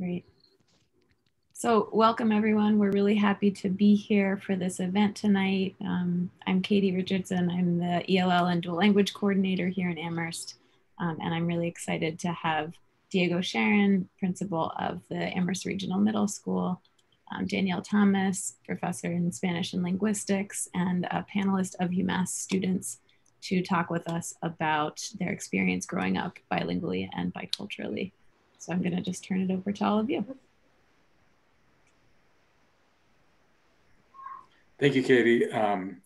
Great. So welcome everyone. We're really happy to be here for this event tonight. Um, I'm Katie Richardson. I'm the ELL and dual language coordinator here in Amherst. Um, and I'm really excited to have Diego Sharon, principal of the Amherst Regional Middle School, um, Danielle Thomas, professor in Spanish and linguistics, and a panelist of UMass students to talk with us about their experience growing up bilingually and biculturally. So I'm gonna just turn it over to all of you. Thank you, Katie. Um,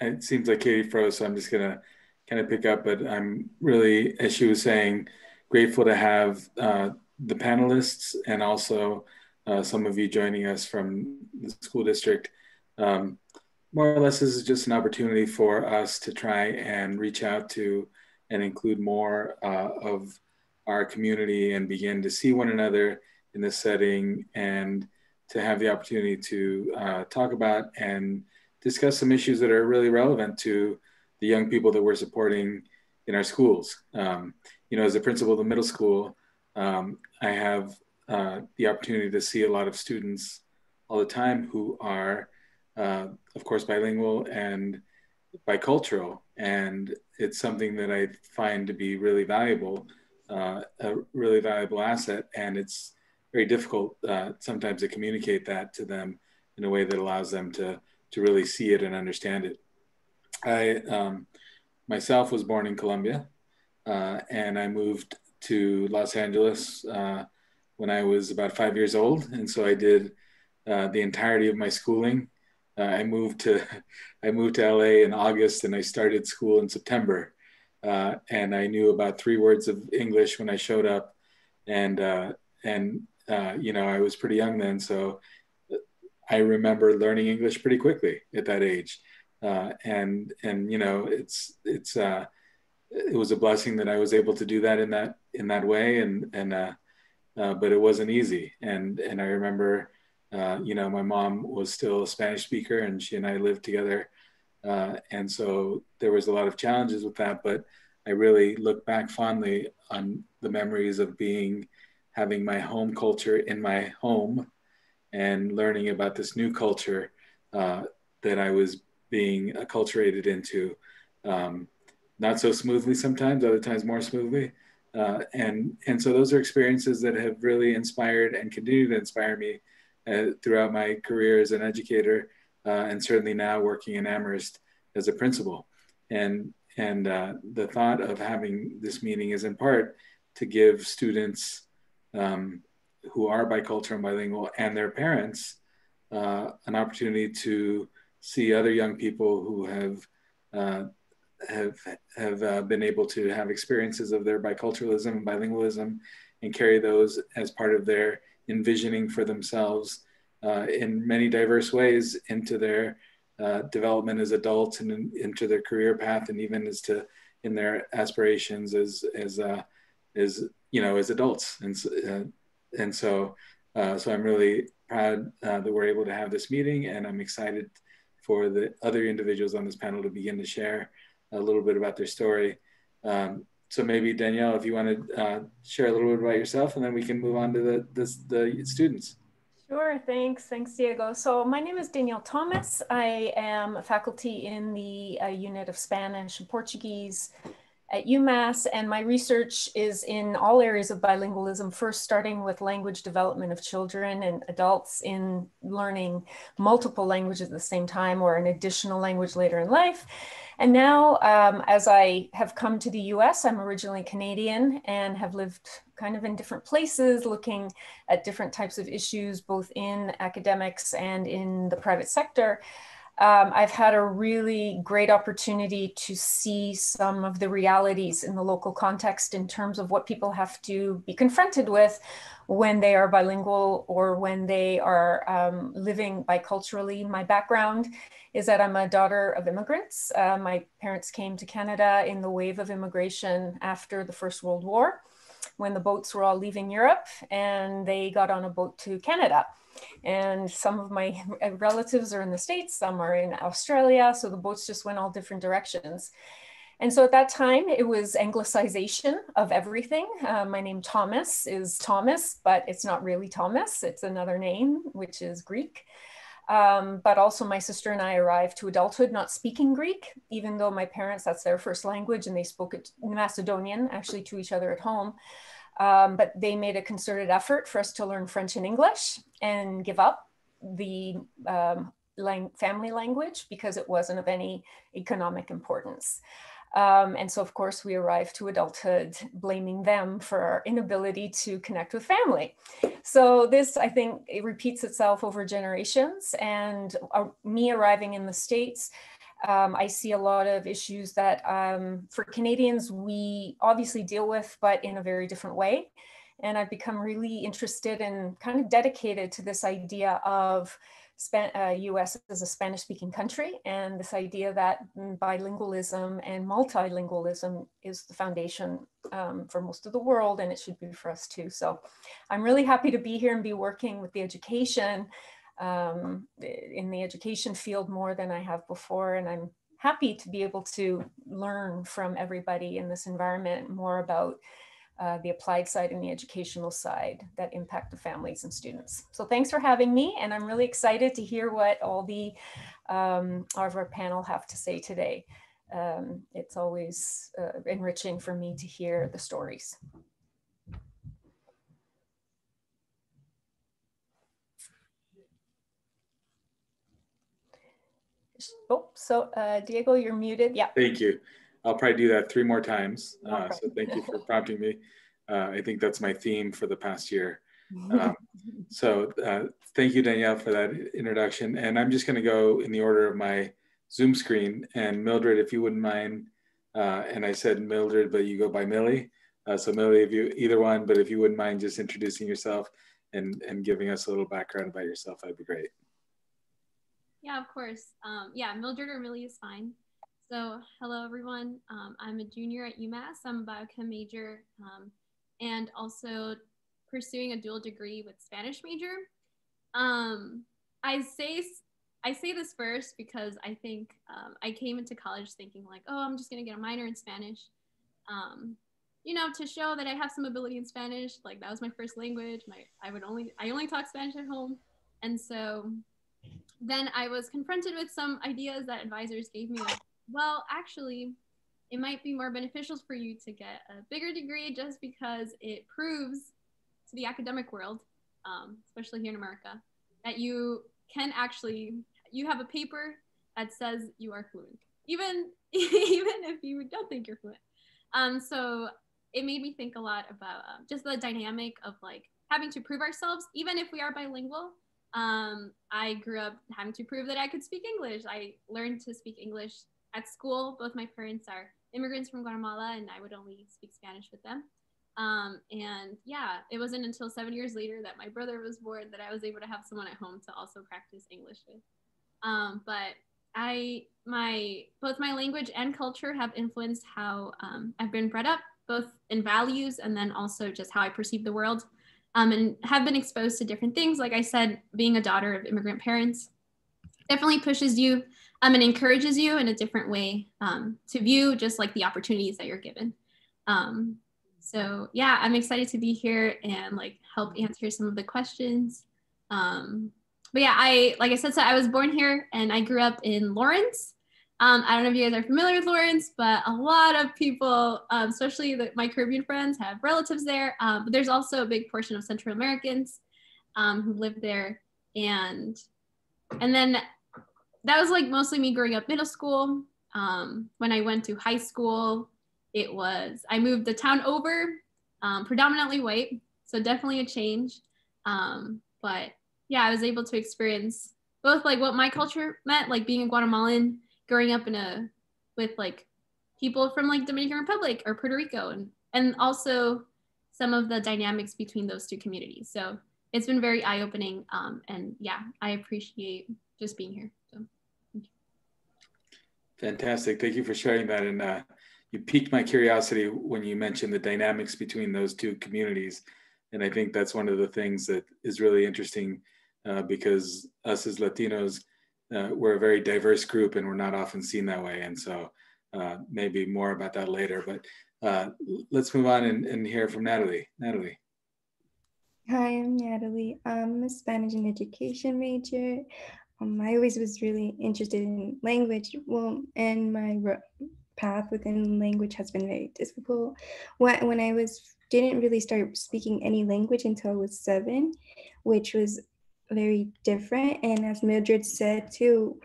it seems like Katie froze, so I'm just gonna kind of pick up, but I'm really, as she was saying, grateful to have uh, the panelists and also uh, some of you joining us from the school district. Um, more or less, this is just an opportunity for us to try and reach out to and include more uh, of our community and begin to see one another in this setting and to have the opportunity to uh, talk about and discuss some issues that are really relevant to the young people that we're supporting in our schools. Um, you know, as a principal of the middle school, um, I have uh, the opportunity to see a lot of students all the time who are, uh, of course, bilingual and bicultural. And it's something that I find to be really valuable, uh, a really valuable asset. And it's very difficult uh, sometimes to communicate that to them in a way that allows them to to really see it and understand it. I um, myself was born in Colombia, uh, and I moved to Los Angeles uh, when I was about five years old, and so I did uh, the entirety of my schooling. Uh, I moved to I moved to LA in August, and I started school in September. Uh, and I knew about three words of English when I showed up, and and uh, you know, I was pretty young then, so I remember learning English pretty quickly at that age. Uh, and and you know, it's it's uh, it was a blessing that I was able to do that in that in that way, and and uh, uh but it wasn't easy. And and I remember, uh, you know, my mom was still a Spanish speaker, and she and I lived together, uh, and so there was a lot of challenges with that. But I really look back fondly on the memories of being having my home culture in my home and learning about this new culture uh, that I was being acculturated into. Um, not so smoothly sometimes, other times more smoothly. Uh, and, and so those are experiences that have really inspired and continue to inspire me uh, throughout my career as an educator uh, and certainly now working in Amherst as a principal. And, and uh, the thought of having this meeting is in part to give students um, who are bicultural and bilingual and their parents uh, an opportunity to see other young people who have uh, have have uh, been able to have experiences of their biculturalism and bilingualism and carry those as part of their envisioning for themselves uh, in many diverse ways into their uh, development as adults and in, into their career path and even as to in their aspirations as as uh, as you know, as adults. And, uh, and so, uh, so I'm really proud uh, that we're able to have this meeting and I'm excited for the other individuals on this panel to begin to share a little bit about their story. Um, so maybe Danielle, if you want to uh, share a little bit about yourself and then we can move on to the, the, the students. Sure, thanks. Thanks, Diego. So my name is Danielle Thomas. I am a faculty in the uh, unit of Spanish and Portuguese at UMass, and my research is in all areas of bilingualism, first starting with language development of children and adults in learning multiple languages at the same time or an additional language later in life. And now, um, as I have come to the US, I'm originally Canadian and have lived kind of in different places, looking at different types of issues, both in academics and in the private sector um, I've had a really great opportunity to see some of the realities in the local context in terms of what people have to be confronted with when they are bilingual or when they are um, living biculturally. My background is that I'm a daughter of immigrants. Uh, my parents came to Canada in the wave of immigration after the First World War when the boats were all leaving Europe and they got on a boat to Canada. And some of my relatives are in the States, some are in Australia. So the boats just went all different directions. And so at that time, it was anglicization of everything. Uh, my name Thomas is Thomas, but it's not really Thomas. It's another name, which is Greek. Um, but also my sister and I arrived to adulthood not speaking Greek, even though my parents, that's their first language and they spoke it Macedonian actually to each other at home. Um, but they made a concerted effort for us to learn French and English and give up the um, lang family language because it wasn't of any economic importance. Um, and so, of course, we arrive to adulthood blaming them for our inability to connect with family. So, this, I think, it repeats itself over generations. And uh, me arriving in the States, um, I see a lot of issues that um, for Canadians, we obviously deal with, but in a very different way. And I've become really interested and kind of dedicated to this idea of Span- uh, US as a Spanish speaking country, and this idea that bilingualism and multilingualism is the foundation um, for most of the world, and it should be for us too. So I'm really happy to be here and be working with the education um, in the education field more than I have before. And I'm happy to be able to learn from everybody in this environment more about uh, the applied side and the educational side that impact the families and students. So thanks for having me. And I'm really excited to hear what all the um, of our panel have to say today. Um, it's always uh, enriching for me to hear the stories. Oh, so uh, Diego, you're muted. Yeah. Thank you. I'll probably do that three more times. Uh, so thank you for prompting me. Uh, I think that's my theme for the past year. Um, so uh, thank you, Danielle, for that introduction. And I'm just going to go in the order of my Zoom screen. And Mildred, if you wouldn't mind, uh, and I said Mildred, but you go by Millie. Uh, so Millie, if you either one, but if you wouldn't mind just introducing yourself and, and giving us a little background about yourself, that'd be great. Yeah, of course. Um, yeah, Mildred or Millie is fine. So, hello everyone. Um, I'm a junior at UMass. I'm a biochem major um, and also pursuing a dual degree with Spanish major. Um, I say I say this first because I think um, I came into college thinking like, oh, I'm just gonna get a minor in Spanish. Um, you know, to show that I have some ability in Spanish. Like that was my first language. My I would only I only talk Spanish at home, and so then I was confronted with some ideas that advisors gave me. Like, well, actually, it might be more beneficial for you to get a bigger degree just because it proves to the academic world, um, especially here in America, that you can actually you have a paper that says you are fluent, even even if you don't think you're fluent. Um, so it made me think a lot about um, just the dynamic of like having to prove ourselves, even if we are bilingual. Um, I grew up having to prove that I could speak English. I learned to speak English at school, both my parents are immigrants from Guatemala, and I would only speak Spanish with them. Um, and yeah, it wasn't until seven years later that my brother was born that I was able to have someone at home to also practice English with. Um, but I, my, both my language and culture have influenced how um, I've been brought up, both in values and then also just how I perceive the world. Um, and have been exposed to different things. Like I said, being a daughter of immigrant parents definitely pushes you um, and encourages you in a different way um, to view just like the opportunities that you're given. Um, so yeah, I'm excited to be here and like help answer some of the questions. Um, but yeah, I like I said, so I was born here and I grew up in Lawrence. Um, I don't know if you guys are familiar with Lawrence, but a lot of people, um, especially the, my Caribbean friends, have relatives there. but there's also a big portion of Central Americans who live there, and and then that was like mostly me growing up middle school. Um, when I went to high school, it was, I moved the town over, um, predominantly white. So definitely a change. Um, but yeah, I was able to experience both like what my culture meant, like being a Guatemalan, growing up in a, with like people from like Dominican Republic or Puerto Rico and, and also some of the dynamics between those two communities. So it's been very eye opening. Um, and yeah, I appreciate just being here. So Fantastic. Thank you for sharing that. And uh, you piqued my curiosity when you mentioned the dynamics between those two communities. And I think that's one of the things that is really interesting uh, because us as Latinos, uh, we're a very diverse group and we're not often seen that way. And so uh, maybe more about that later. But uh, let's move on and, and hear from Natalee. Natalee. Hi, I'm Natalee. I'm a Spanish and education major. Um, I always was really interested in language. Well, and my path within language has been very difficult. When, when I was didn't really start speaking any language until I was seven, which was very different. And as Mildred said too,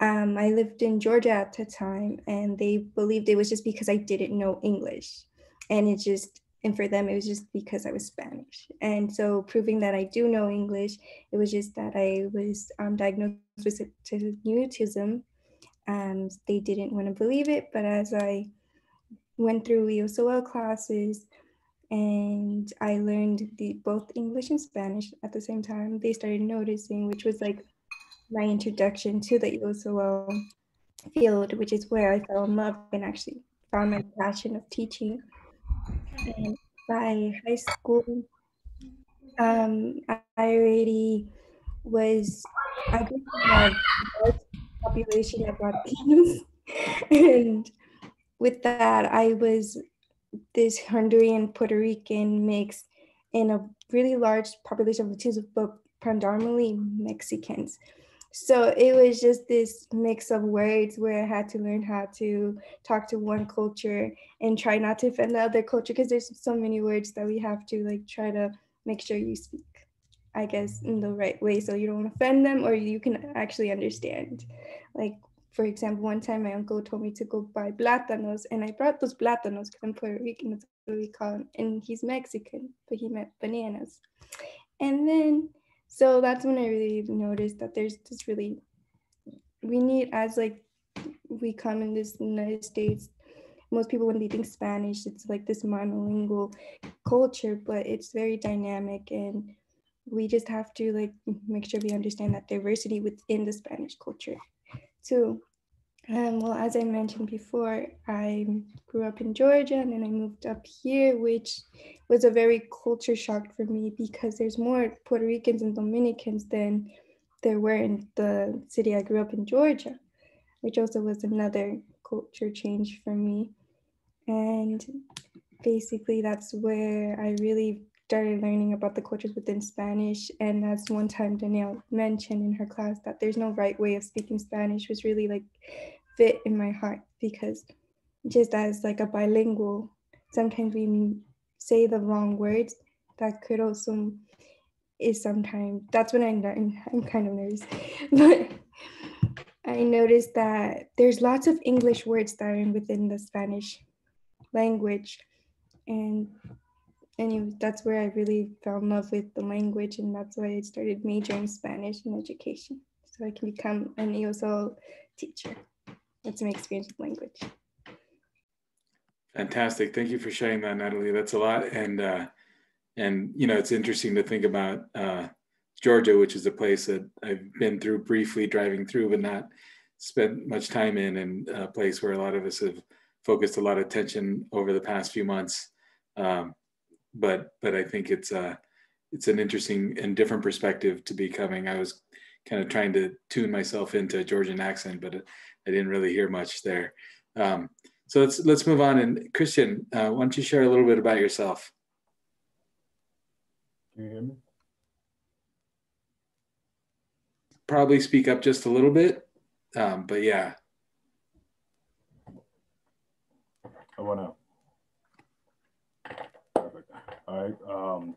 um, I lived in Georgia at the time, and they believed it was just because I didn't know English, and it just and for them it was just because I was Spanish. And so proving that I do know English, it was just that I was um, diagnosed with autism. and they didn't want to believe it, but as I went through ESOL classes, and I learned the both English and Spanish at the same time. They started noticing, which was like my introduction to the ESOL field, which is where I fell in love and actually found my passion of teaching. And by high school, um, I already was I didn't have a population of Latinos, and with that, I was this Honduran Puerto Rican mix in a really large population of Latinos, but predominantly Mexicans. So it was just this mix of words where I had to learn how to talk to one culture and try not to offend the other culture because there's so many words that we have to like try to make sure you speak, I guess, in the right way so you don't offend them or you can actually understand. Like for example, one time my uncle told me to go buy plátanos, and I brought those plátanos because I'm Puerto Rican, that's what we call and he's Mexican, but he meant bananas. And then, so that's when I really noticed that there's this really, we need, as like we come in this United States, most people when they think Spanish, it's like this monolingual culture, but it's very dynamic and we just have to like make sure we understand that diversity within the Spanish culture. So, um, well, as I mentioned before, I grew up in Georgia and then I moved up here, which was a very culture shock for me because there's more Puerto Ricans and Dominicans than there were in the city I grew up in Georgia, which also was another culture change for me. And basically, that's where I really started learning about the cultures within Spanish. And as one time Danielle mentioned in her class, that there's no right way of speaking Spanish was really like fit in my heart because just as like a bilingual, sometimes we say the wrong words that could also is sometimes that's when I'm I'm kind of nervous, but I noticed that there's lots of English words that are within the Spanish language, and anyway, that's where I really fell in love with the language, and that's why I started majoring Spanish in education, so I can become an ESOL teacher. That's my experience with language. Fantastic. Thank you for sharing that, Natalee. That's a lot, and uh, and you know, it's interesting to think about uh, Georgia, which is a place that I've been through briefly, driving through, but not spent much time in, and a place where a lot of us have focused a lot of attention over the past few months. Um, but but I think it's uh it's an interesting and different perspective to be coming. I was kind of trying to tune myself into a Georgian accent, but I didn't really hear much there. Um, so let's let's move on. And Cristian, uh, why don't you share a little bit about yourself? Can you hear me? Probably speak up just a little bit, um, but yeah. I wanna all right. Um,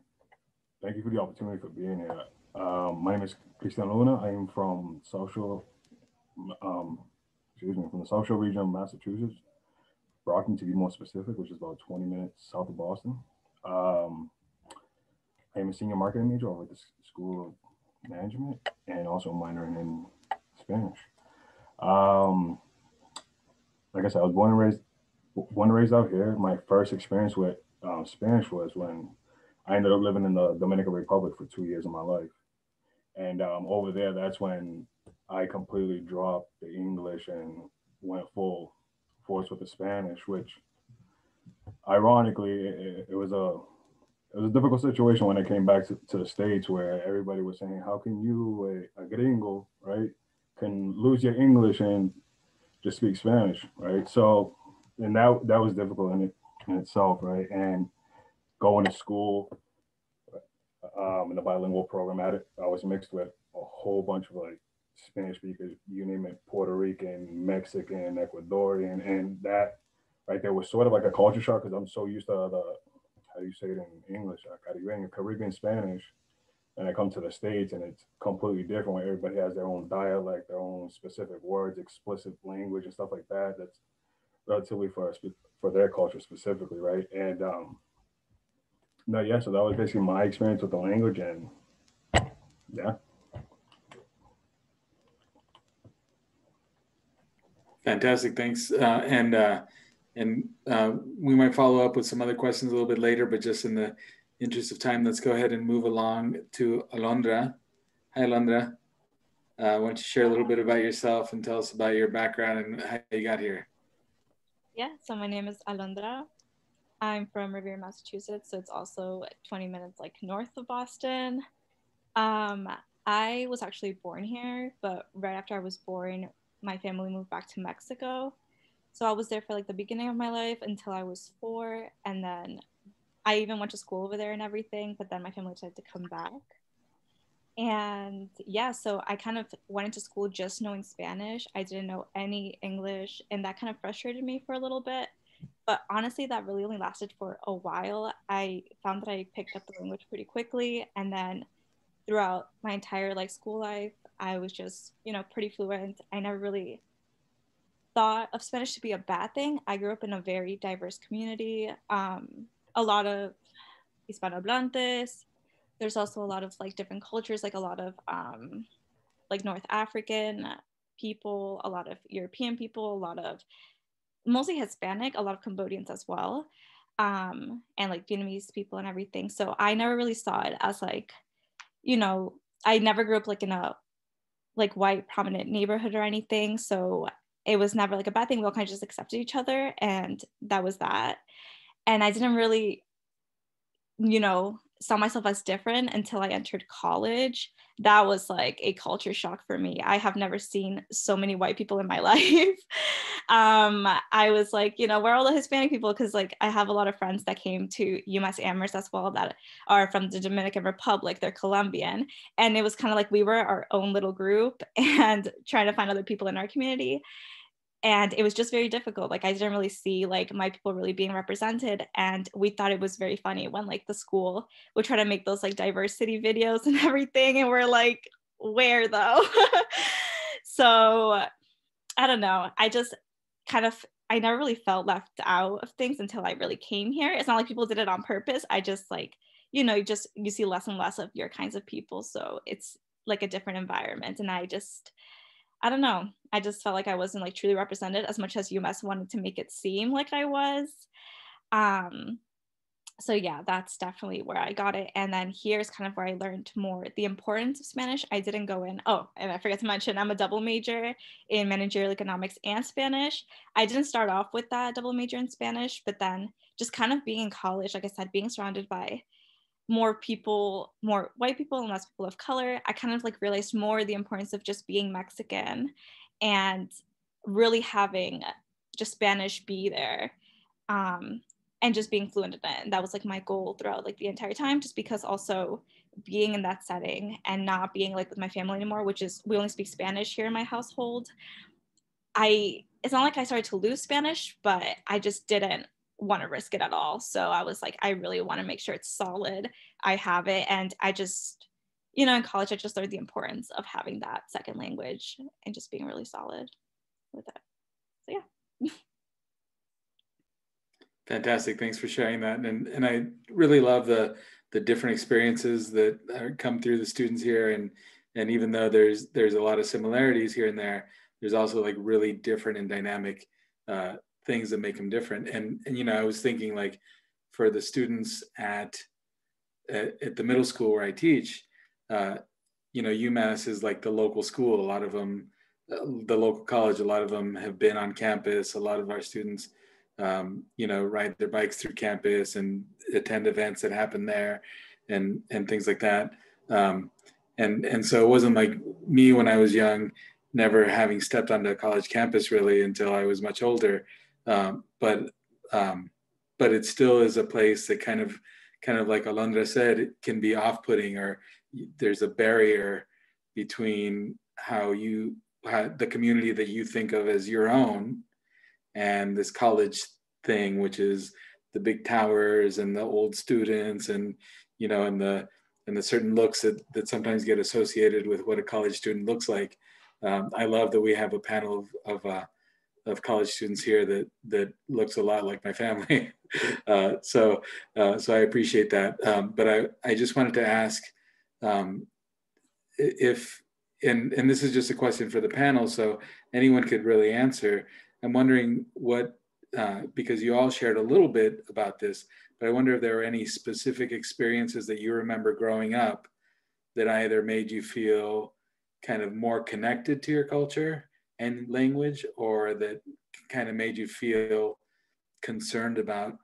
thank you for the opportunity for being here. Um, my name is Cristian Luna. I am from social, um, excuse me, from the South Shore region of Massachusetts, Brockton to be more specific, which is about 20 minutes south of Boston. Um, I am a senior marketing major over at the School of Management and also minoring in Spanish. Um, like I said, I was born and raised, born and raised out here. My first experience with um, Spanish was when I ended up living in the Dominican Republic for two years of my life. And um, over there, that's when I completely dropped the English and went full force with the Spanish, which ironically, it, it was a it was a difficult situation when I came back to, to the States where everybody was saying, how can you, a, a gringo, right, can lose your English and just speak Spanish, right? So, and that that was difficult in it in itself, right? And going to school um, in the bilingual program at it, I was mixed with a whole bunch of like Spanish speakers, you name it, Puerto Rican, Mexican, Ecuadorian, and that right there was sort of like a culture shock because I'm so used to the how do you say it in English, uh, Caribbean, Caribbean Spanish, and I come to the States and it's completely different where everybody has their own dialect, their own specific words, explicit language and stuff like that. That's relatively for for their culture specifically, right? And um, no, yeah, so that was basically my experience with the language and yeah. Fantastic, thanks. Uh, and uh, and uh, we might follow up with some other questions a little bit later, but just in the interest of time, let's go ahead and move along to Alondra. Hi, Alondra. Uh, why don't you share a little bit about yourself and tell us about your background and how you got here? Yeah, so my name is Alondra. I'm from Revere, Massachusetts, so it's also 20 minutes like north of Boston. Um, I was actually born here, but right after I was born, my family moved back to Mexico. So I was there for like the beginning of my life until I was four. And then I even went to school over there and everything, but then my family decided to come back. And yeah, so I kind of went into school just knowing Spanish. I didn't know any English, and that kind of frustrated me for a little bit. But honestly, that really only lasted for a while. I found that I picked up the language pretty quickly, and then throughout my entire like school life, I was just, you know, pretty fluent. I never really thought of Spanish to be a bad thing. I grew up in a very diverse community. Um, a lot of Hispanohablantes. There's also a lot of like different cultures, like a lot of um, like North African people, a lot of European people, a lot of mostly Hispanic, a lot of Cambodians as well, um, and like Vietnamese people and everything. So I never really saw it as like, you know, I never grew up like in a like white prominent neighborhood or anything. So it was never like a bad thing. We all kind of just accepted each other and that was that. And I didn't really, you know, saw myself as different until I entered college. That was like a culture shock for me. I have never seen so many white people in my life. um, I was like, you know, where are all the Hispanic people? Because like I have a lot of friends that came to UMass Amherst as well that are from the Dominican Republic. They're Colombian, and it was kind of like we were our own little group and trying to find other people in our community and it was just very difficult like i didn't really see like my people really being represented and we thought it was very funny when like the school would try to make those like diversity videos and everything and we're like where though? So i don't know i just kind of i never really felt left out of things until i really came here. It's not like people did it on purpose i just like you know you just you see less and less of your kinds of people so it's like a different environment and i just I don't know. I just felt like I wasn't like truly represented as much as UMass wanted to make it seem like I was. Um, so yeah, that's definitely where I got it. And then here's kind of where I learned more the importance of Spanish. I didn't go in. Oh, and I forgot to mention, I'm a double major in managerial economics and Spanish. I didn't start off with that double major in Spanish, but then just kind of being in college, like I said, being surrounded by more people, more white people and less people of color, I kind of like realized more the importance of just being Mexican and really having just Spanish be there um, and just being fluent in it. And that was like my goal throughout like the entire time, just because also being in that setting and not being like with my family anymore, which is we only speak Spanish here in my household. I it's not like I started to lose Spanish, but I just didn't want to risk it at all. So I was like, I really want to make sure it's solid. I have it. And I just, you know, in college, I just learned the importance of having that second language and just being really solid with it. So yeah. Fantastic. Thanks for sharing that. And, and I really love the, the different experiences that come through the students here. And, and even though there's, there's a lot of similarities here and there, there's also like really different and dynamic uh, things that make them different. And, and you know, I was thinking like for the students at, at, at the middle school where I teach, uh, you know, UMass is like the local school. A lot of them, uh, the local college, a lot of them have been on campus. A lot of our students, um, you know, ride their bikes through campus and attend events that happen there and, and things like that. Um, and, and so it wasn't like me when I was young, never having stepped onto a college campus really until I was much older. Um, but um, but it still is a place that kind of kind of like Alondra said, it can be off-putting or there's a barrier between how you how, the community that you think of as your own and this college thing, which is the big towers and the old students and you know and the and the certain looks that, that sometimes get associated with what a college student looks like. Um, I love that we have a panel of, of, uh, of, college students here that, that looks a lot like my family. uh, so, uh, so I appreciate that. Um, but I, I just wanted to ask um, if, and, and this is just a question for the panel, so anyone could really answer. I'm wondering what, uh, because you all shared a little bit about this, but I wonder if there are any specific experiences that you remember growing up that either made you feel kind of more connected to your culture and language, or that kind of made you feel concerned about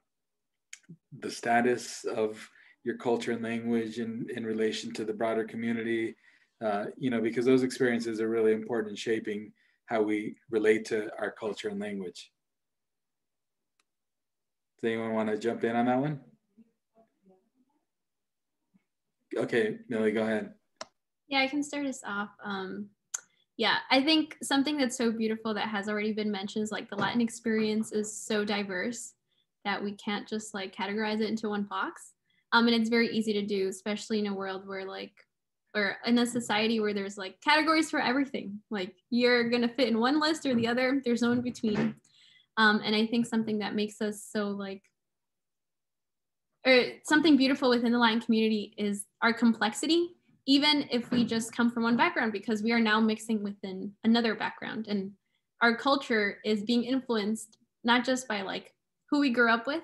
the status of your culture and language in, in relation to the broader community. Uh, you know, because those experiences are really important in shaping how we relate to our culture and language. Does anyone want to jump in on that one? Okay, Millie, go ahead. Yeah, I can start us off. Um, yeah, I think something that's so beautiful that has already been mentioned is like the Latin experience is so diverse that we can't just like categorize it into one box. Um, and it's very easy to do, especially in a world where like, or in a society where there's like categories for everything. Like you're gonna fit in one list or the other. There's no in between. Um, and I think something that makes us so like, or something beautiful within the Latin community is our complexity, even if we just come from one background, because we are now mixing within another background. And our culture is being influenced not just by like who we grew up with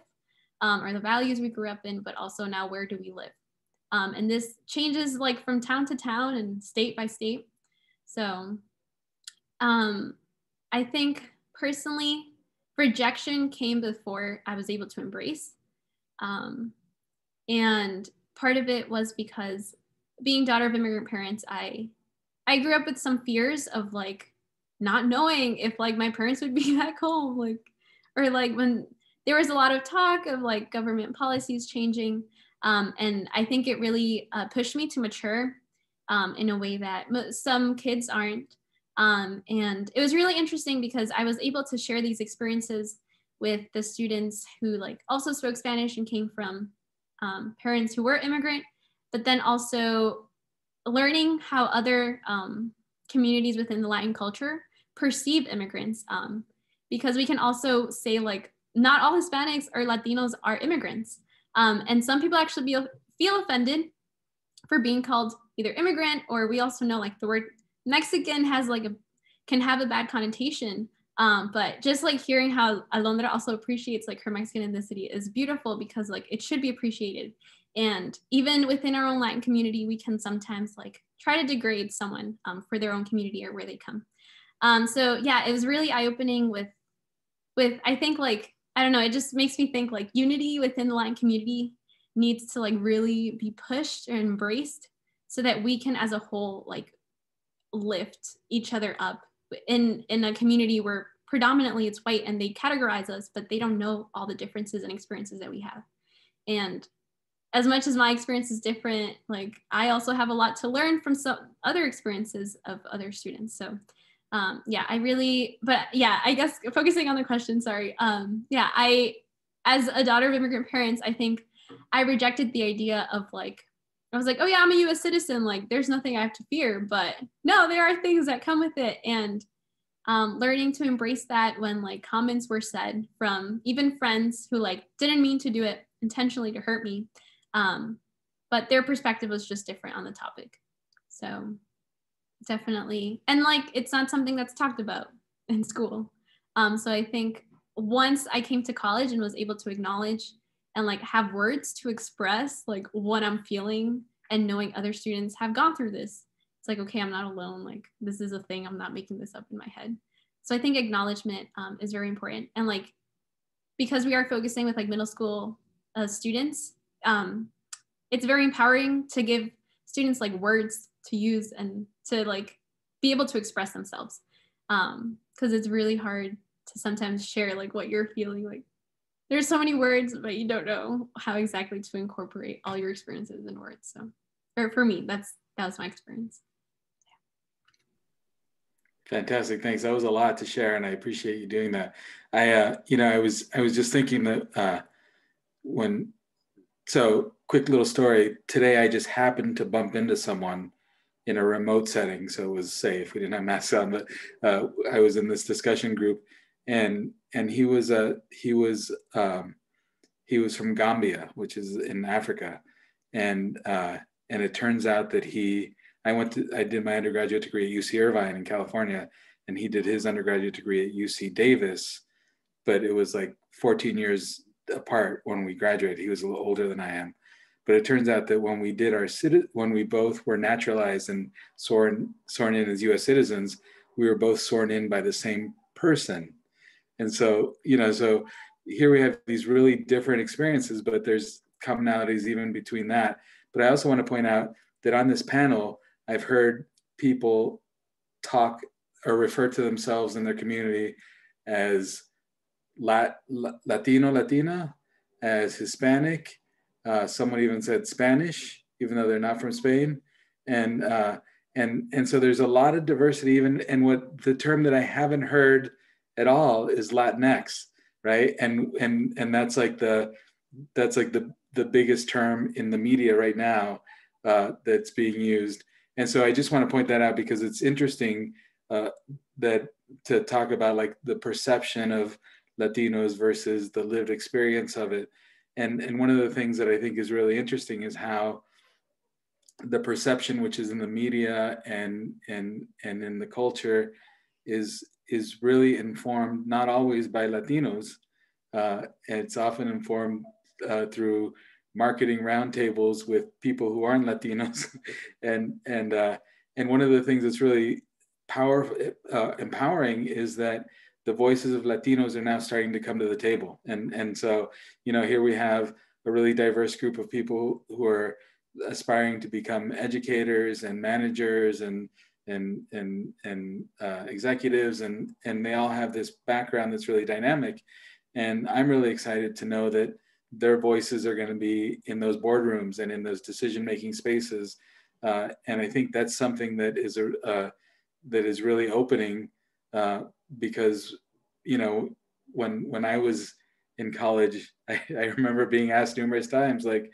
um, or the values we grew up in, but also now where do we live? Um, and this changes like from town to town and state by state. So um, I think personally, rejection came before I was able to embrace. Um, and part of it was because being daughter of immigrant parents, I I grew up with some fears of like not knowing if like my parents would be back home, like or like when there was a lot of talk of like government policies changing. Um, and I think it really uh, pushed me to mature um, in a way that some kids aren't. Um, and it was really interesting because I was able to share these experiences with the students who like also spoke Spanish and came from um, parents who were immigrant, but then also learning how other um, communities within the Latin culture perceive immigrants. Um, because we can also say like, not all Hispanics or Latinos are immigrants. Um, and some people actually be, feel offended for being called either immigrant or we also know like the word Mexican has like a can have a bad connotation. Um, but just like hearing how Alondra also appreciates like her Mexican ethnicity is beautiful because like it should be appreciated. And even within our own Latin community, we can sometimes like try to degrade someone um, for their own community or where they come. Um, so yeah, it was really eye opening with, with I think like I don't know, it just makes me think like unity within the Latin community needs to like really be pushed and embraced so that we can as a whole like lift each other up in in a community where predominantly it's white and they categorize us but they don't know all the differences and experiences that we have and as much as my experience is different like i also have a lot to learn from some other experiences of other students so um yeah i really but yeah i guess focusing on the question sorry um yeah i as a daughter of immigrant parents i think i rejected the idea of like I was like, oh yeah, I'm a US citizen. Like there's nothing I have to fear. But no, there are things that come with it. And um, learning to embrace that when like comments were said from even friends who like didn't mean to do it intentionally to hurt me. Um, but their perspective was just different on the topic. So definitely. And like it's not something that's talked about in school. Um, so I think once I came to college and was able to acknowledge and like have words to express like what I'm feeling and knowing other students have gone through this. It's like, okay, I'm not alone. Like this is a thing. I'm not making this up in my head. So I think acknowledgement um, is very important. And like, because we are focusing with like middle school uh, students, um, it's very empowering to give students like words to use and to like be able to express themselves because um, it's really hard to sometimes share like what you're feeling like there's so many words but you don't know how exactly to incorporate all your experiences in words so or for me that's that was my experience. Fantastic thanks that was a lot to share and i appreciate you doing that. I uh you know i was i was just thinking that uh when so quick little story today i just happened to bump into someone in a remote setting, so it was safe. We didn't have masks on, but uh, I was in this discussion group, and and he was a he was um, he was from Gambia, which is in Africa, and uh, and it turns out that he I went to I did my undergraduate degree at UC Irvine in California, and he did his undergraduate degree at UC Davis, but it was like 14 years apart when we graduated. He was a little older than I am, but it turns out that when we did our when we both were naturalized and sworn sworn in as U.S. citizens, we were both sworn in by the same person. And so, you know, so here we have these really different experiences, but there's commonalities even between that. But I also want to point out that on this panel, I've heard people talk or refer to themselves in their community as Lat- Latino, Latina, as Hispanic, uh, someone even said Spanish, even though they're not from Spain, and uh, and and so there's a lot of diversity. Even and what the term that I haven't heard at all is Latinx, right? And and and that's like the that's like the the biggest term in the media right now uh, that's being used. And so I just want to point that out because it's interesting uh, that to talk about like the perception of Latinos versus the lived experience of it and and one of the things that I think is really interesting is how the perception which is in the media and and and in the culture is is really informed not always by Latinos. Uh, it's often informed uh, through marketing roundtables with people who aren't Latinos, and and uh, and one of the things that's really powerful, uh, empowering is that the voices of Latinos are now starting to come to the table. And, and so, you know, here we have a really diverse group of people who are aspiring to become educators and managers and and and and uh, executives. And and they all have this background that's really dynamic. And i'm really excited to know that their voices are going to be in those boardrooms and in those decision making spaces. Uh, and i think that's something that is a uh, that is really opening uh, because you know when when I was in college, I, I remember being asked numerous times like.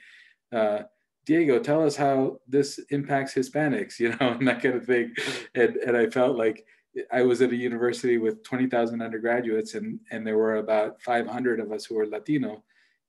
Uh, Diego, tell us how this impacts Hispanics, you know, and that kind of thing. And, and I felt like I was at a university with 20,000 undergraduates and, and there were about 500 of us who were Latino.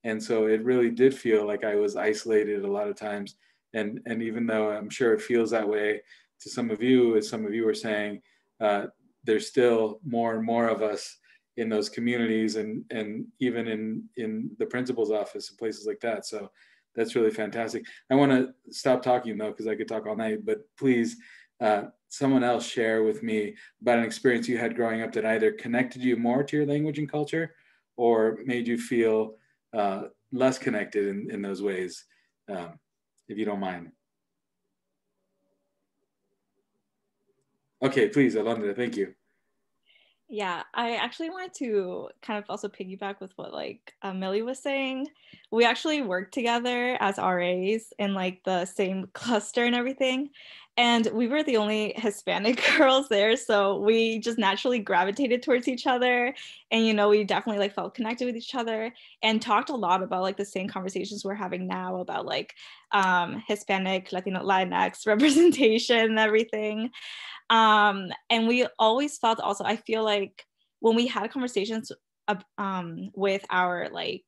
And so it really did feel like I was isolated a lot of times. And, and even though I'm sure it feels that way to some of you, as some of you were saying, uh, there's still more and more of us in those communities and and even in in the principal's office and places like that. So that's really fantastic. I want to stop talking though because i could talk all night but please uh, someone else share with me about an experience you had growing up that either connected you more to your language and culture or made you feel uh, less connected in, in those ways um, if you don't mind Okay, please, Alondra, thank you. Yeah, I actually wanted to kind of also piggyback with what like uh, Millie was saying. We actually worked together as RAs in like the same cluster and everything. And we were the only Hispanic girls there. So we just naturally gravitated towards each other. And, you know, we definitely like felt connected with each other and talked a lot about like the same conversations we're having now about like um, Hispanic, Latino, Latinx representation and everything. Um, and we always felt also, I feel like when we had conversations um, with our like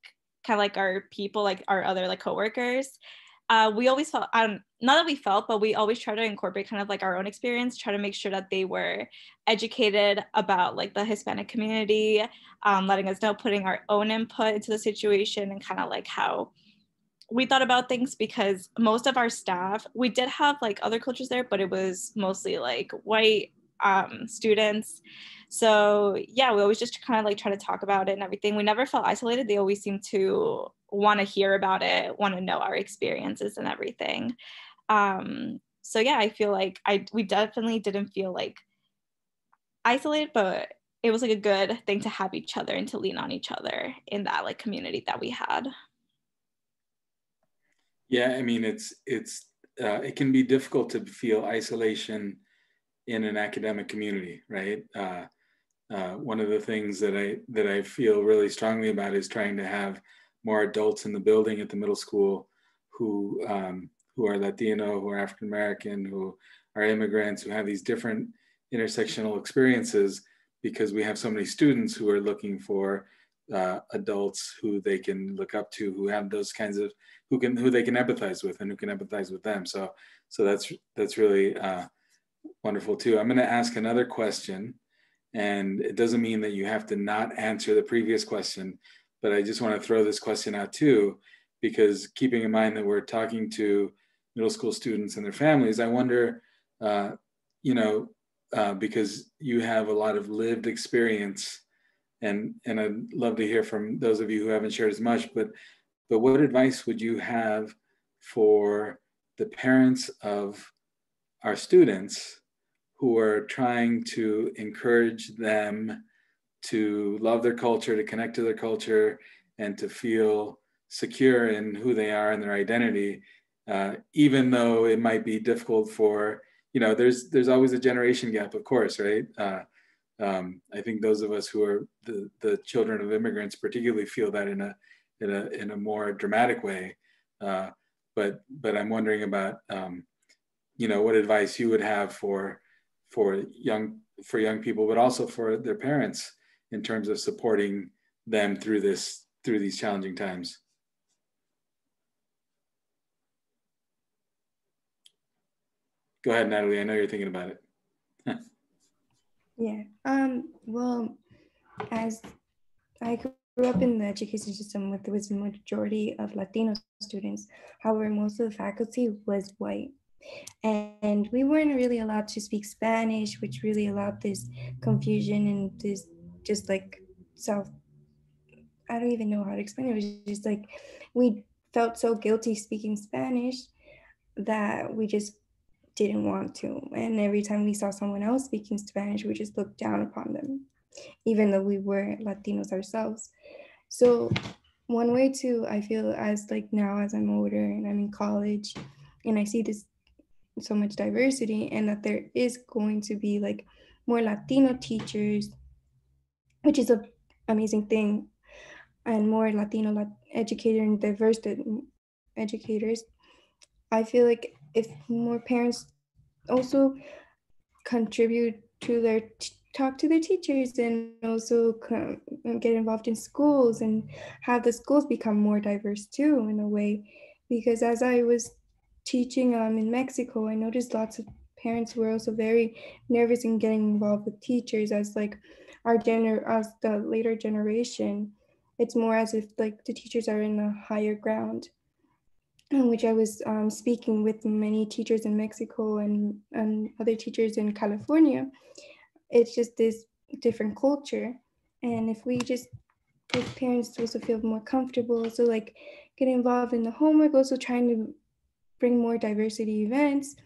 kind of like our people, like our other like coworkers, uh, we always felt um, not that we felt, but we always try to incorporate kind of like our own experience, try to make sure that they were educated about like the Hispanic community, um, letting us know, putting our own input into the situation, and kind of like how we thought about things because most of our staff, we did have like other cultures there, but it was mostly like white um, students. So yeah, we always just kind of like try to talk about it and everything. We never felt isolated. They always seemed to want to hear about it, want to know our experiences and everything. Um, so yeah i feel like i we definitely didn't feel like isolated but it was like a good thing to have each other and to lean on each other in that like community that we had yeah i mean it's it's uh, it can be difficult to feel isolation in an academic community right uh, uh, one of the things that i that i feel really strongly about is trying to have more adults in the building at the middle school who um, who are latino who are african american who are immigrants who have these different intersectional experiences because we have so many students who are looking for uh, adults who they can look up to, who have those kinds of, who can, who they can empathize with and who can empathize with them. So, so that's, that's really uh, wonderful too. I'm going to ask another question and it doesn't mean that you have to not answer the previous question, but I just want to throw this question out too, because keeping in mind that we're talking to middle school students and their families, I wonder, uh, you know, uh, because you have a lot of lived experience and and I'd love to hear from those of you who haven't shared as much but but what advice would you have for the parents of our students who are trying to encourage them to love their culture to connect to their culture and to feel secure in who they are and their identity uh, even though it might be difficult for you know, there's there's always a generation gap, of course, right? Uh, um, I think those of us who are the the children of immigrants particularly feel that in a in a in a more dramatic way. Uh, but but I'm wondering about um, you know what advice you would have for for young for young people, but also for their parents in terms of supporting them through this through these challenging times. Go ahead, Natalee. I know you're thinking about it. yeah. Um, well, as I grew up in the education system with a majority of Latino students. However, most of the faculty was white. And we weren't really allowed to speak Spanish, which really allowed this confusion and this just like self I don't even know how to explain it. It was just like we felt so guilty speaking Spanish that we just didn't want to. And every time we saw someone else speaking Spanish, we just looked down upon them, even though we were Latinos ourselves. So one way to, I feel as like now as I'm older and I'm in college and I see this so much diversity and that there is going to be like more Latino teachers, which is a amazing thing, and more Latino educator and diverse educators. I feel like if more parents also contribute to their talk to their teachers and also get involved in schools and have the schools become more diverse too in a way because as i was teaching um, in mexico i noticed lots of parents were also very nervous in getting involved with teachers as like our gener as the later generation it's more as if like the teachers are in the higher ground which I was um, speaking with many teachers in Mexico and, and other teachers in California. It's just this different culture. And if we just, if parents also feel more comfortable, so like get involved in the homework, also trying to bring more diversity events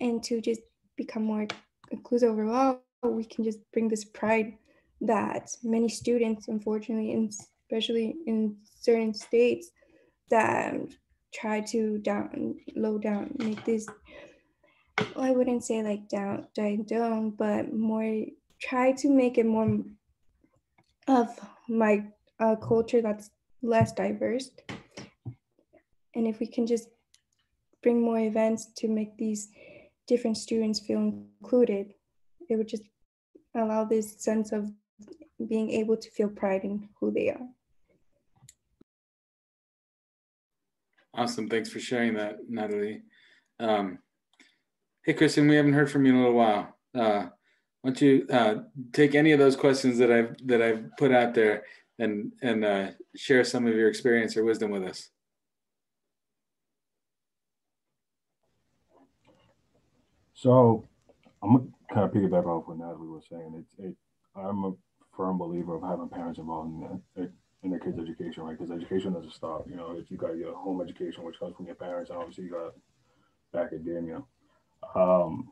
and to just become more inclusive overall, we can just bring this pride that many students, unfortunately, and especially in certain states, that try to down low down make this well, I wouldn't say like down dying down, but more try to make it more of my uh, culture that's less diverse. And if we can just bring more events to make these different students feel included, it would just allow this sense of being able to feel pride in who they are. Awesome. Thanks for sharing that, Natalee. Um, hey, Cristian, we haven't heard from you in a little while. Uh, why don't you uh, take any of those questions that I've that I've put out there and and uh, share some of your experience or wisdom with us. So I'm gonna kind of piggyback off what Natalee was saying. It's it, I'm a firm believer of having parents involved in it in their kids' education, right? Because education doesn't stop. You know, if you got your home education, which comes from your parents, and obviously you got academia. Um,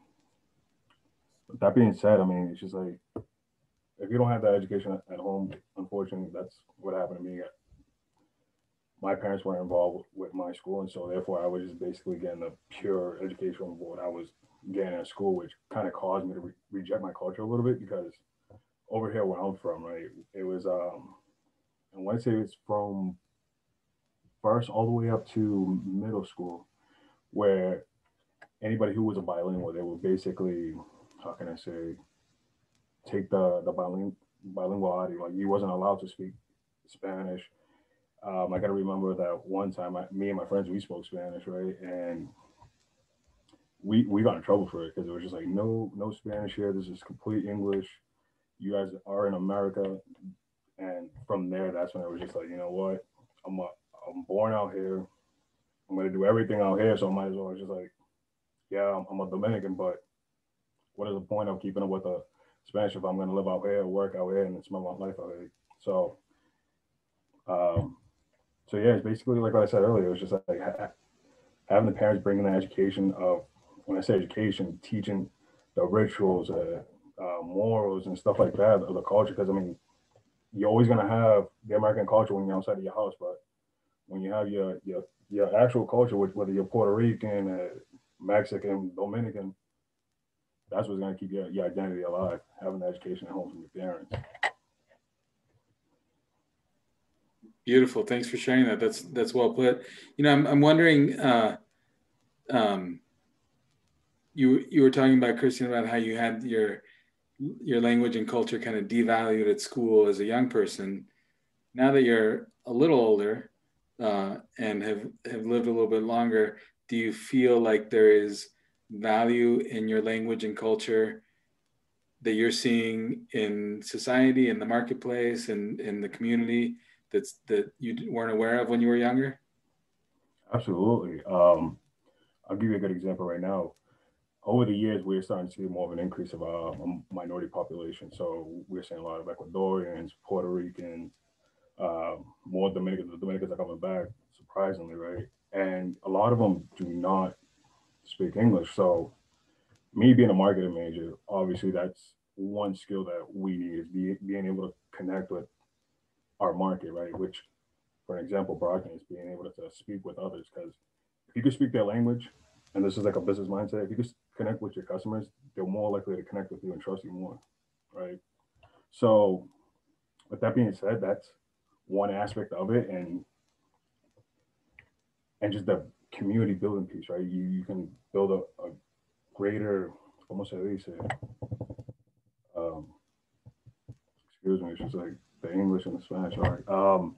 that being said, I mean, it's just like if you don't have that education at home, unfortunately, that's what happened to me. My parents weren't involved with my school, and so therefore I was just basically getting a pure education of what I was getting at school, which kind of caused me to re- reject my culture a little bit because over here where I'm from, right, it was um, I want to say it's from first all the way up to middle school, where anybody who was a bilingual, they would basically, how can I say, take the the bilingual bilinguality. Like you wasn't allowed to speak Spanish. Um, I got to remember that one time, I, me and my friends, we spoke Spanish, right? And we we got in trouble for it because it was just like no no Spanish here. This is complete English. You guys are in America, and from there, that's when it was just like, you know what, I'm a, I'm born out here. I'm gonna do everything out here, so I might as well just like, yeah, I'm, I'm a Dominican, but what is the point of keeping up with the Spanish if I'm gonna live out here, work out here, and spend my life out here? So, um, so yeah, it's basically like what I said earlier. It was just like having the parents bringing the education of when I say education, teaching the rituals, uh, uh, morals, and stuff like that of the culture. Because I mean, you're always gonna have the American culture when you're outside of your house, but when you have your your your actual culture, whether you're Puerto Rican, uh, Mexican, Dominican, that's what's gonna keep your, your identity alive. Having the education at home from your parents. Beautiful. Thanks for sharing that. That's that's well put. You know, I'm I'm wondering. Uh, um, you you were talking about Cristian about how you had your your language and culture kind of devalued at school as a young person. Now that you're a little older uh, and have have lived a little bit longer, do you feel like there is value in your language and culture that you're seeing in society, in the marketplace, and in the community that's that you weren't aware of when you were younger? Absolutely. Um, I'll give you a good example right now. Over the years, we're starting to see more of an increase of uh, a minority population. So we're seeing a lot of Ecuadorians, Puerto Ricans, uh, more Dominicans. The Dominicans are coming back, surprisingly, right? And a lot of them do not speak English. So me being a marketing major, obviously that's one skill that we need is be, being able to connect with our market, right? Which, for example, broadcasting is being able to, to speak with others. Because if you can speak their language, and this is like a business mindset, if you can connect with your customers, they're more likely to connect with you and trust you more, right? So, with that being said, that's one aspect of it, and and just the community building piece, right? You you can build a, a greater, almost se dice? Um, excuse me, it's just like the English and the Spanish. All right. Um,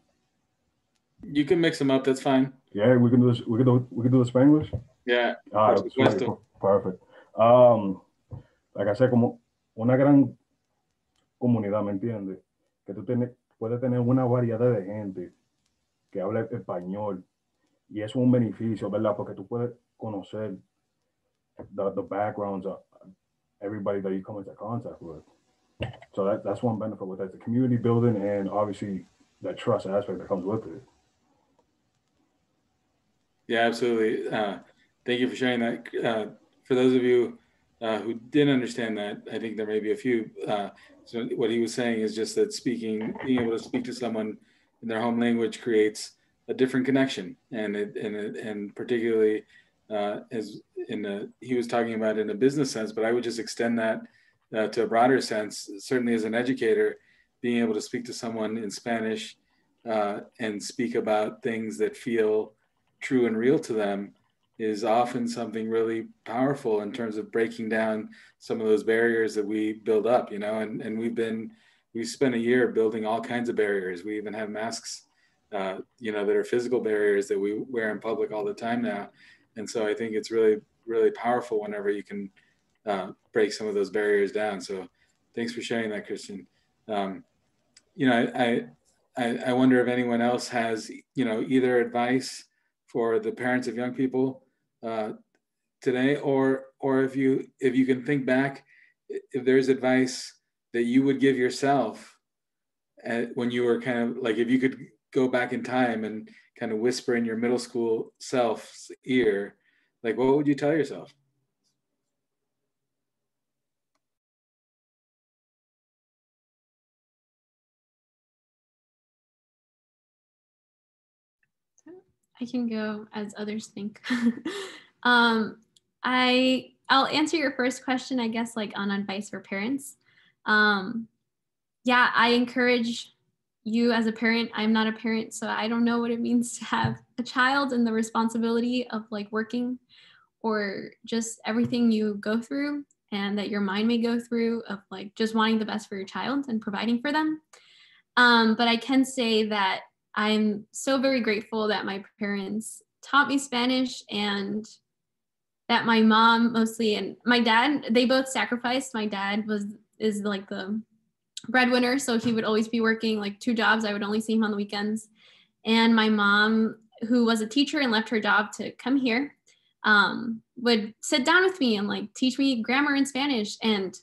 you can mix them up. That's fine. Yeah, we can do this. We can do. We can do the Spanish. Yeah. Ah, perfect. Um, I said, como una gran comunidad, ¿me entiendes? Que tú tienes, puedes tener una variedad de gente que habla español y es un beneficio, ¿verdad? Porque tú puedes conocer the, the backgrounds of everybody that you come into contact with. So that, that's one benefit with that, the community building and obviously that trust aspect that comes with it. Yeah, absolutely. Uh, thank you for sharing that. Uh, for those of you uh, who didn't understand that, I think there may be a few. Uh, so what he was saying is just that speaking, being able to speak to someone in their home language creates a different connection, and it, and it, and particularly uh, as in a, he was talking about in a business sense, but I would just extend that uh, to a broader sense. Certainly, as an educator, being able to speak to someone in Spanish uh, and speak about things that feel true and real to them is often something really powerful in terms of breaking down some of those barriers that we build up. You know, and and we've been we spent a year building all kinds of barriers. We even have masks. Uh, you know, that are physical barriers that we wear in public all the time now. And so I think it's really, really powerful whenever you can uh, break some of those barriers down. So thanks for sharing that, Cristian. Um, you know, I, I, I wonder if anyone else has, you know, either advice for the parents of young people uh, today, or or if you if you can think back, if there's advice that you would give yourself at, when you were kind of like if you could go back in time and kind of whisper in your middle school self's ear, like what would you tell yourself? I can go as others think. um, I I'll answer your first question, I guess, like on advice for parents. Um, yeah, I encourage you as a parent. I'm not a parent, so I don't know what it means to have a child and the responsibility of like working or just everything you go through and that your mind may go through of like just wanting the best for your child and providing for them. Um, but I can say that I'm so very grateful that my parents taught me Spanish and that my mom mostly and my dad they both sacrificed. My dad was is like the breadwinner, so he would always be working like two jobs. I would only see him on the weekends. And my mom, who was a teacher and left her job to come here, um, would sit down with me and like teach me grammar in Spanish and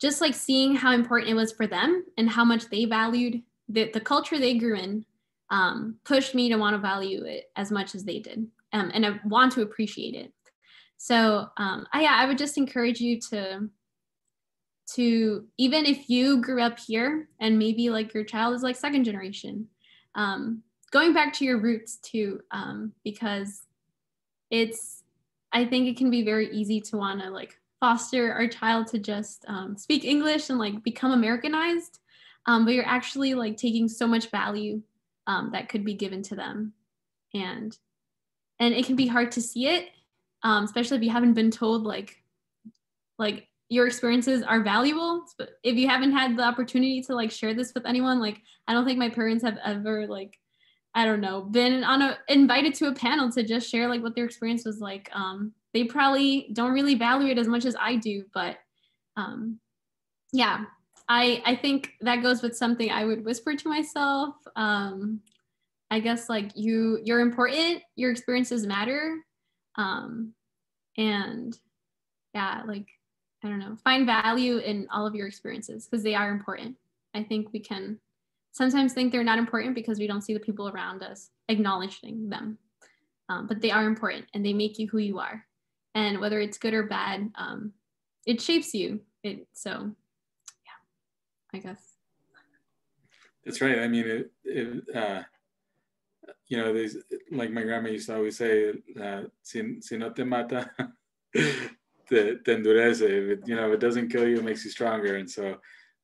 just like seeing how important it was for them and how much they valued the, the culture they grew in um, pushed me to want to value it as much as they did um, and I want to appreciate it. So um, I, yeah, I would just encourage you to to even if you grew up here and maybe like your child is like second generation, um, going back to your roots too, um, because it's I think it can be very easy to want to like foster our child to just um, speak English and like become Americanized, um, but you're actually like taking so much value um, that could be given to them, and and it can be hard to see it, um, especially if you haven't been told like like your experiences are valuable. But if you haven't had the opportunity to like share this with anyone, like I don't think my parents have ever like I don't know, been on a invited to a panel to just share like what their experience was like. Um, they probably don't really value it as much as I do, but um, yeah, I I think that goes with something I would whisper to myself. Um, I guess like you you're important, your experiences matter, um, and yeah, like I don't know, find value in all of your experiences because they are important. I think we can sometimes think they're not important because we don't see the people around us acknowledging them. Um, but they are important and they make you who you are. And whether it's good or bad, um, it shapes you. It, so, I guess. That's right. I mean, it, it uh, you know, there's like my grandma used to always say, uh, si, si no te mata, te, endurece. You know, if it doesn't kill you, it makes you stronger. And so,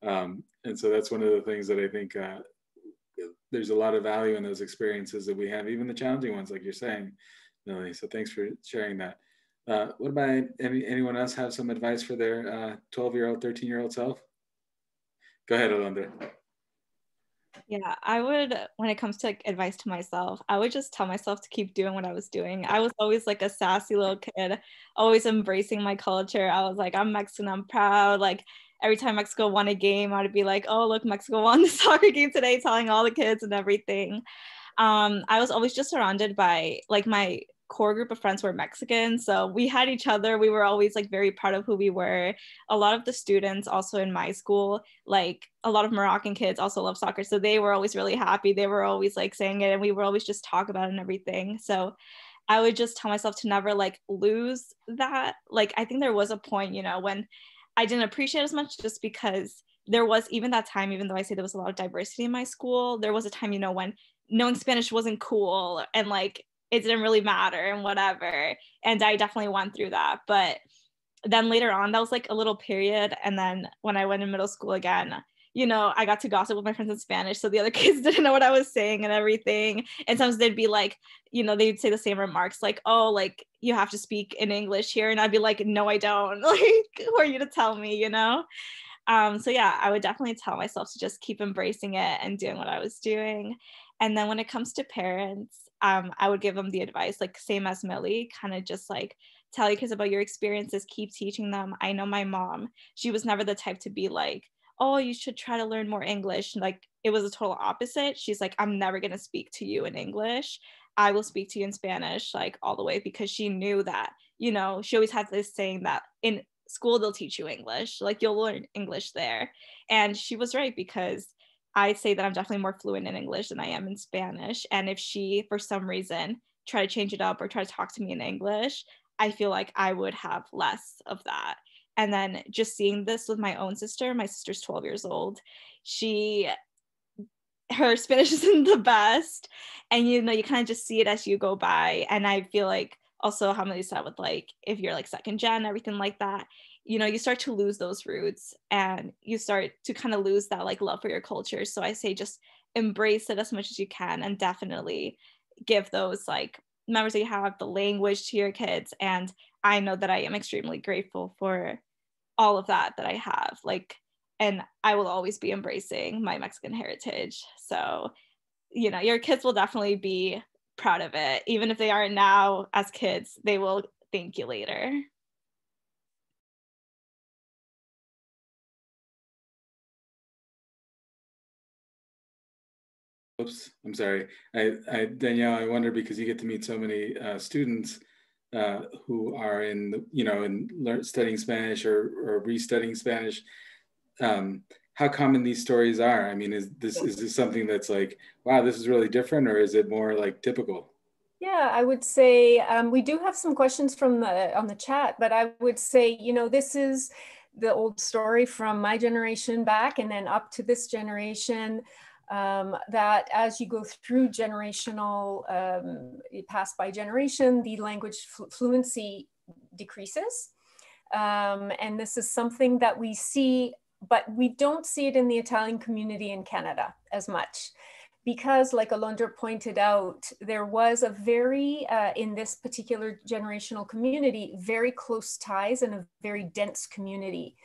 um, and so that's one of the things that I think uh, there's a lot of value in those experiences that we have, even the challenging ones, like you're saying, Lily. So thanks for sharing that. Uh, what about any, anyone else have some advice for their 12 uh, year old, 13 year old self? Go ahead, Alondra. Yeah, I would, when it comes to like, advice to myself, I would just tell myself to keep doing what I was doing. I was always like a sassy little kid, always embracing my culture. I was like, I'm Mexican, I'm proud. Like, every time Mexico won a game, I would be like, oh, look, Mexico won the soccer game today, telling all the kids and everything. Um, I was always just surrounded by like my core group of friends were Mexican. So we had each other. We were always like very proud of who we were. A lot of the students also in my school, like a lot of Moroccan kids also love soccer. So they were always really happy. They were always like saying it and we were always just talk about it and everything. So I would just tell myself to never like lose that. Like I think there was a point, you know, when I didn't appreciate as much just because there was even that time, even though I say there was a lot of diversity in my school, there was a time, you know, when knowing Spanish wasn't cool and like it didn't really matter and whatever. And I definitely went through that. But then later on, that was like a little period. And then when I went in middle school again, you know, I got to gossip with my friends in Spanish. So the other kids didn't know what I was saying and everything. And sometimes they'd be like, you know, they'd say the same remarks like, oh, like you have to speak in English here. And I'd be like, no, I don't. Like, who are you to tell me, you know? Um, so yeah, I would definitely tell myself to just keep embracing it and doing what I was doing. And then when it comes to parents, um, I would give them the advice, like same as Millie, kind of just like tell your kids about your experiences, keep teaching them. I know my mom, she was never the type to be like, oh, you should try to learn more English. Like it was a total opposite. She's like, I'm never going to speak to you in English. I will speak to you in Spanish, like all the way, because she knew that, you know, she always had this saying that in school, they'll teach you English, like you'll learn English there. And she was right because I say that I'm definitely more fluent in English than I am in Spanish. And if she, for some reason, try to change it up or try to talk to me in English, I feel like I would have less of that and then just seeing this with my own sister my sister's 12 years old she her Spanish isn't the best. And you know, you kind of just see it as you go by. And I feel like also how many said with like if you're like second gen, everything like that, you know, you start to lose those roots and you start to kind of lose that like love for your culture. So I say just embrace it as much as you can and definitely give those like members that you have the language to your kids. And I know that I am extremely grateful for all of that that I have. Like and I will always be embracing my Mexican heritage. So, you know, your kids will definitely be proud of it. Even if they aren't now as kids, they will thank you later. Oops, I'm sorry. I, I, Danielle, I wonder because you get to meet so many uh, students uh, who are in, you know, in learn, studying Spanish or, or restudying Spanish um, how common these stories are. I mean, is this is this something that's like, wow, this is really different, or is it more like typical? Yeah, I would say um, we do have some questions from the on the chat, but I would say, you know, this is the old story from my generation back and then up to this generation. Um, that as you go through generational, um, pass by generation, the language fl fluency decreases. Um, and this is something that we see but we don't see it in the Italian community in Canada as much because like Alondra pointed out, there was a very, uh, in this particular generational community, very close ties and a very dense community.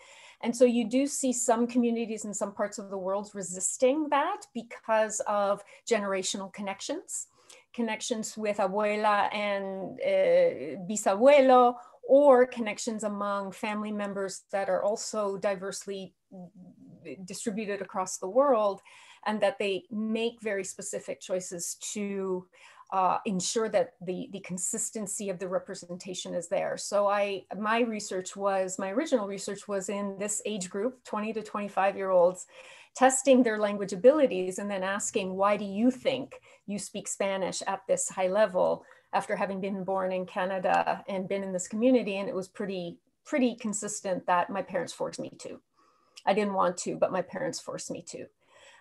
And so you do see some communities in some parts of the world resisting that because of generational connections, connections with abuela and uh, bisabuelo, or connections among family members that are also diversely distributed across the world and that they make very specific choices to uh, ensure that the, the consistency of the representation is there. So I, my research was, my original research was in this age group, 20 to 25 year olds, testing their language abilities and then asking, why do you think you speak Spanish at this high level after having been born in Canada and been in this community? And it was pretty, pretty consistent that my parents forced me to. I didn't want to, but my parents forced me to.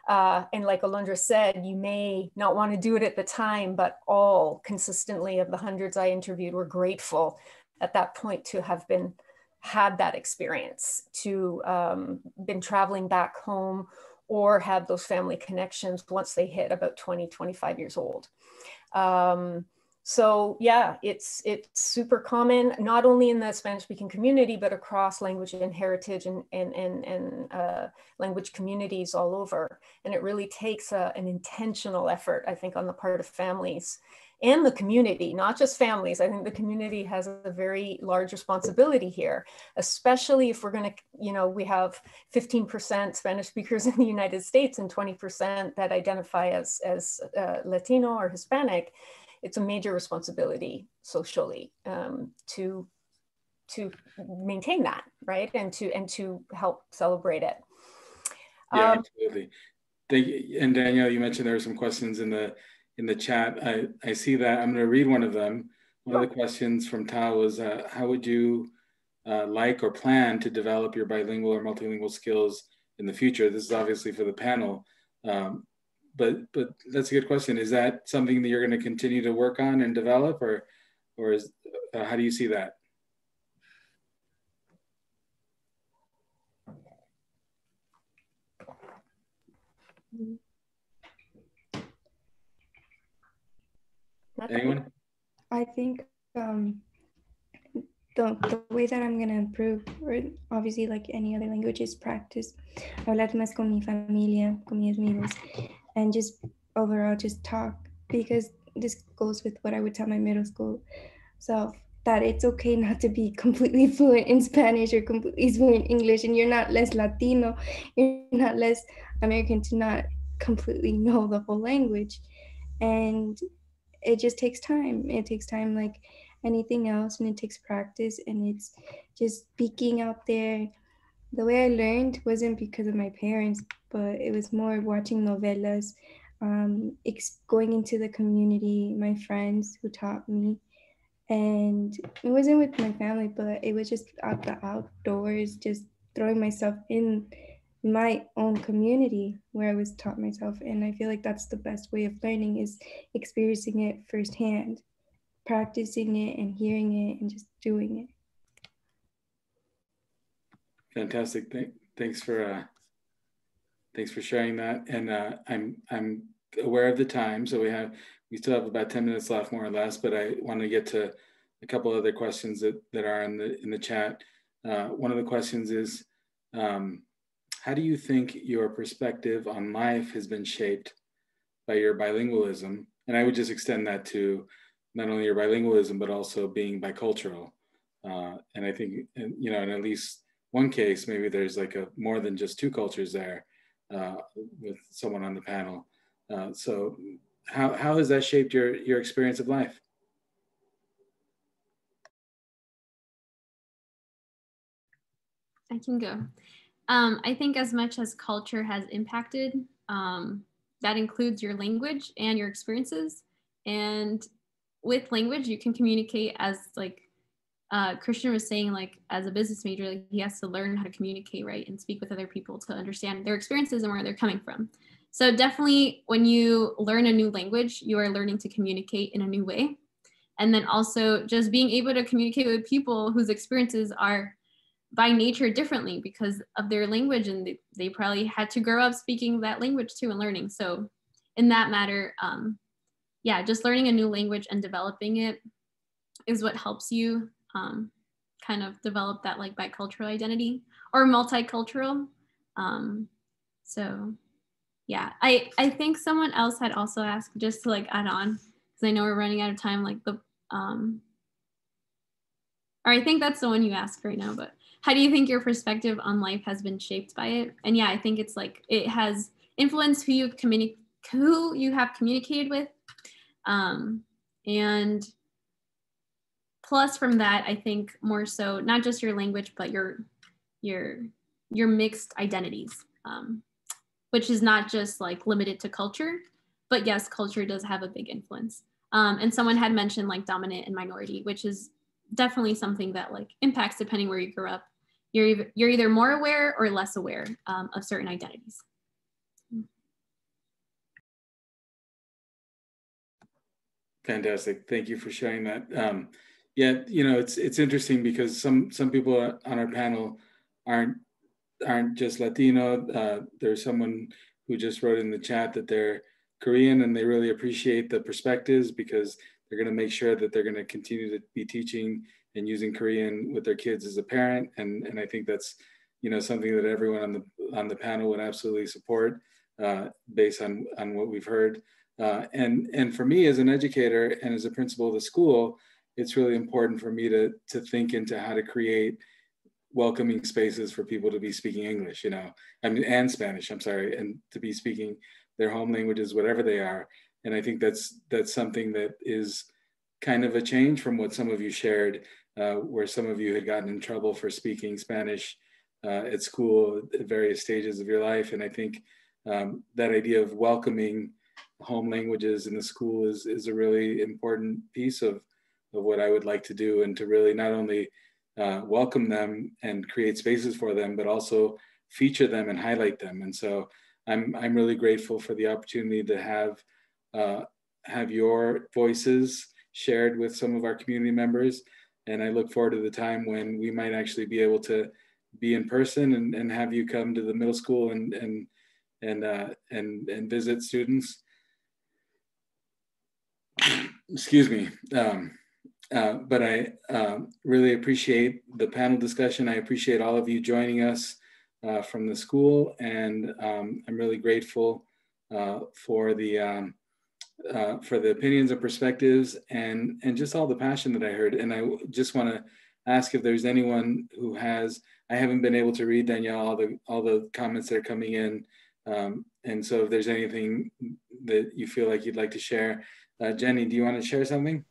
Uh, and like Alondra said, you may not want to do it at the time, but all consistently of the hundreds I interviewed were grateful at that point to have been had that experience, to um, been traveling back home or had those family connections once they hit about 20, 25 years old. Um, so yeah, it's it's super common, not only in the Spanish speaking community, but across language and heritage and, and, and, and uh, language communities all over. And it really takes a, an intentional effort, I think, on the part of families and the community, not just families. I think the community has a very large responsibility here, especially if we're going to, you know, we have 15% Spanish speakers in the United States and 20% that identify as, as uh, Latino or Hispanic it's a major responsibility socially um, to to maintain that right? And to and to help celebrate it. Yeah um, absolutely. Thank you. and danielle you mentioned there are some questions in the in the chat. I i see that. I'm going to read one of them. One of the questions from Tal was uh, how would you uh, like or plan to develop your bilingual or multilingual skills in the future? This is obviously for the panel. Um, but but that's a good question. Is that something that you're going to continue to work on and develop, or or is uh, how do you see that? Anyone? I think um, the, the way that I'm gonna improve, or obviously like any other language, is practice. Hablar más con mi familia, con mis amigos, and just overall just talk because this goes with what I would tell my middle school self that it's okay not to be completely fluent in Spanish or completely fluent in English and you're not less Latino, you're not less American to not completely know the whole language. And it just takes time. It takes time like anything else and it takes practice and it's just speaking out there. The way I learned wasn't because of my parents, but it was more watching novellas, um, going into the community, my friends who taught me. And it wasn't with my family, but it was just out the outdoors, just throwing myself in my own community where I was taught myself. And I feel like that's the best way of learning is experiencing it firsthand, practicing it and hearing it and just doing it. Fantastic. Th- thanks for uh, thanks for sharing that. And uh, I'm I'm aware of the time, so we have we still have about ten minutes left, more or less. But I want to get to a couple other questions that that are in the in the chat. Uh, one of the questions is, um, how do you think your perspective on life has been shaped by your bilingualism? And I would just extend that to not only your bilingualism but also being bicultural. Uh, and I think, you know, in at least one case, maybe there's like a more than just two cultures there uh, with someone on the panel. Uh, so how, how has that shaped your, your experience of life? I can go. Um, I think as much as culture has impacted, um, that includes your language and your experiences. And with language, you can communicate as like uh, Cristian was saying, like as a business major, like he has to learn how to communicate, right, and speak with other people to understand their experiences and where they're coming from. So definitely, when you learn a new language, you are learning to communicate in a new way, and then also just being able to communicate with people whose experiences are by nature differently because of their language, and they, probably had to grow up speaking that language too and learning. So, in that matter, um, yeah, just learning a new language and developing it is what helps you um, kind of develop that like bicultural identity or multicultural. Um, so yeah, I, I think someone else had also asked just to like add on, because I know we're running out of time, like the, um, or I think that's the one you asked right now, but how do you think your perspective on life has been shaped by it? And yeah, I think it's like, it has influenced who you've communicated, who you have communicated with. Um, and plus from that i think more so not just your language but your your your mixed identities um, which is not just like limited to culture but yes culture does have a big influence. Um, and someone had mentioned like dominant and minority which is definitely something that like impacts depending where you grew up. You're, either, you're either more aware or less aware um, of certain identities. Fantastic. Thank you for sharing that. Um, yeah, you know, it's it's interesting because some some people on our panel aren't aren't just Latino. Uh, there's someone who just wrote in the chat that they're Korean and they really appreciate the perspectives because they're going to make sure that they're going to continue to be teaching and using Korean with their kids as a parent. And and I think that's you know something that everyone on the on the panel would absolutely support uh, based on on what we've heard. Uh, and and for me as an educator and as a principal of the school it's really important for me to to think into how to create welcoming spaces for people to be speaking English, you know, I mean, and Spanish, I'm sorry, and to be speaking their home languages, whatever they are. And I think that's that's something that is kind of a change from what some of you shared, uh, where some of you had gotten in trouble for speaking Spanish uh, at school at various stages of your life. And I think um, that idea of welcoming home languages in the school is, is a really important piece of of what I would like to do and to really not only uh, welcome them and create spaces for them, but also feature them and highlight them. And so I'm, I'm really grateful for the opportunity to have, uh, have your voices shared with some of our community members. And I look forward to the time when we might actually be able to be in person and, and have you come to the middle school and, and, and, uh, and, and visit students. Excuse me. Um, uh, but I um, really appreciate the panel discussion. I appreciate all of you joining us uh, from the school, and um, I'm really grateful uh, for the um, uh, for the opinions and perspectives, and and just all the passion that I heard. And I just want to ask if there's anyone who has. I haven't been able to read Danielle all the all the comments that are coming in, um, and so if there's anything that you feel like you'd like to share, uh, Jenny, do you want to share something?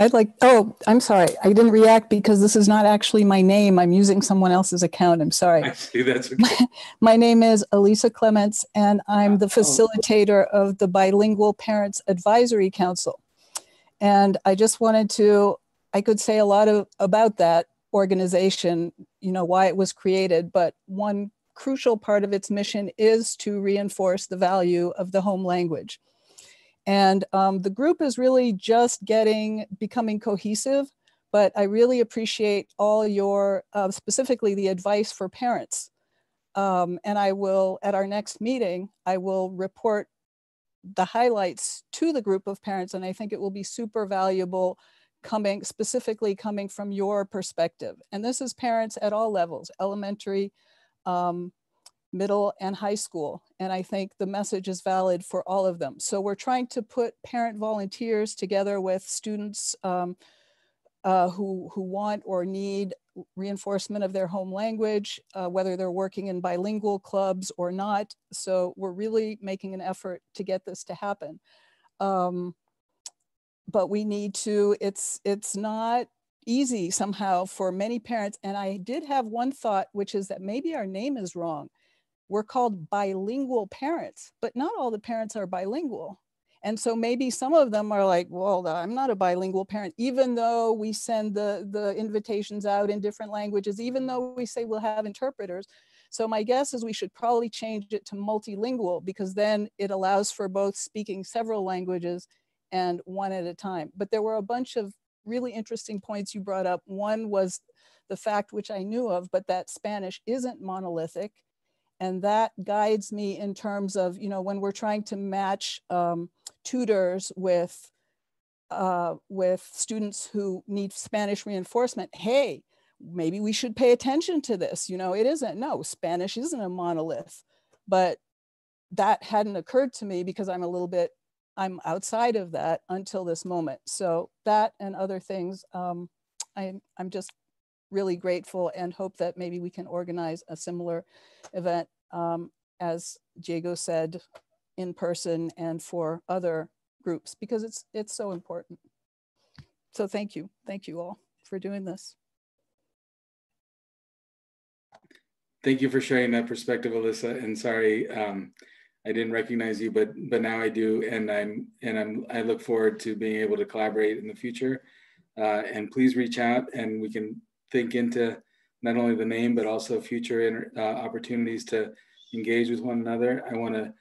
I'd like, oh, I'm sorry. I didn't react because this is not actually my name. I'm using someone else's account. I'm sorry. I see, that's okay. my name is Elisa Clements, and I'm the oh. facilitator of the Bilingual Parents Advisory Council. And I just wanted to, I could say a lot of, about that, organization, you know, why it was created, but one crucial part of its mission is to reinforce the value of the home language. And um, the group is really just getting, becoming cohesive, but I really appreciate all your, uh, specifically the advice for parents. Um, and I will, at our next meeting, I will report the highlights to the group of parents. And I think it will be super valuable coming, specifically coming from your perspective. And this is parents at all levels, elementary, um, middle and high school. And I think the message is valid for all of them. So we're trying to put parent volunteers together with students um, uh, who, who want or need reinforcement of their home language, uh, whether they're working in bilingual clubs or not. So we're really making an effort to get this to happen. Um, but we need to, it's, it's not easy somehow for many parents. And I did have one thought, which is that maybe our name is wrong. We're called bilingual parents, but not all the parents are bilingual. And so maybe some of them are like, well, I'm not a bilingual parent, even though we send the, the invitations out in different languages, even though we say we'll have interpreters. So my guess is we should probably change it to multilingual because then it allows for both speaking several languages and one at a time. But there were a bunch of really interesting points you brought up. One was the fact, which I knew of, but that Spanish isn't monolithic. And that guides me in terms of, you know, when we're trying to match um, tutors with, uh, with students who need Spanish reinforcement, hey, maybe we should pay attention to this. You know, it isn't, no, Spanish isn't a monolith, but that hadn't occurred to me because I'm a little bit I'm outside of that until this moment. So that and other things, um, I, I'm just really grateful and hope that maybe we can organize a similar event, um, as Diego said, in person and for other groups because it's it's so important. So thank you, thank you all for doing this. Thank you for sharing that perspective, Alyssa. And sorry, um, I didn't recognize you, but but now I do, and I'm and I'm I look forward to being able to collaborate in the future. Uh, and please reach out, and we can think into not only the name but also future uh, opportunities to engage with one another. I want to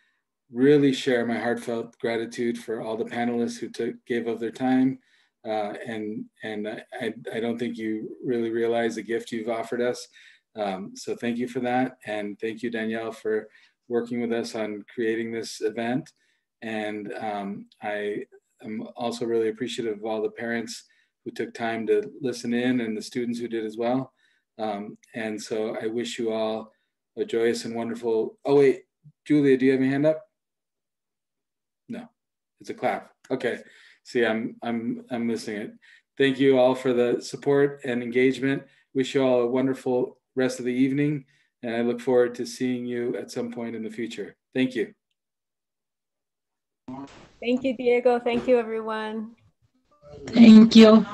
really share my heartfelt gratitude for all the panelists who took gave of their time, uh, and and I I don't think you really realize the gift you've offered us. Um, so thank you for that, and thank you Danielle for working with us on creating this event. And um, I am also really appreciative of all the parents who took time to listen in and the students who did as well. Um, and so I wish you all a joyous and wonderful, oh wait, Julia, do you have your hand up? No, it's a clap. Okay, see, I'm, I'm, I'm missing it. Thank you all for the support and engagement. Wish you all a wonderful rest of the evening. And I look forward to seeing you at some point in the future. Thank you. Thank you, Diego. Thank you, everyone. Thank you.